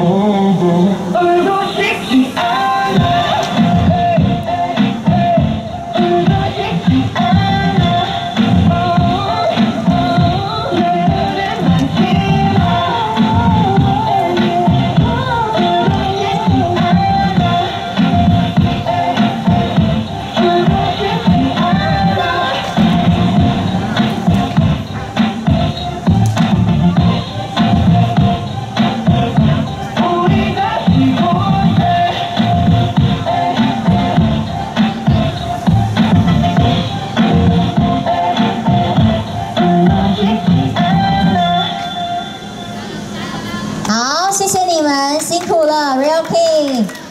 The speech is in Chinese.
over. 好谢谢你们辛苦了 real king